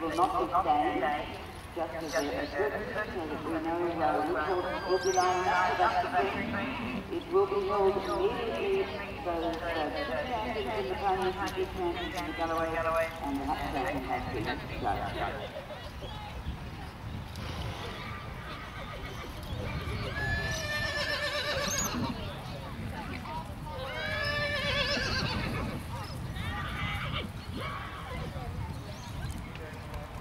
will not be stained, just as a, a good, so that we know uh, which horses will be up for that. It will be held immediately, those uh, champions in the ponies, the champions in the Galloway, and the Hut champion has been judged.